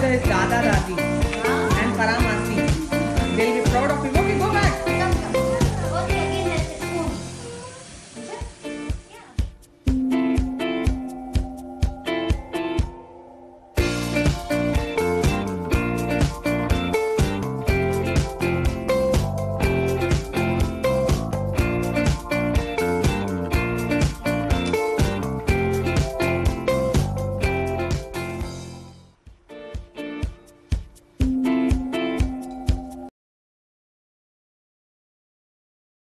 ज़्यादा दादी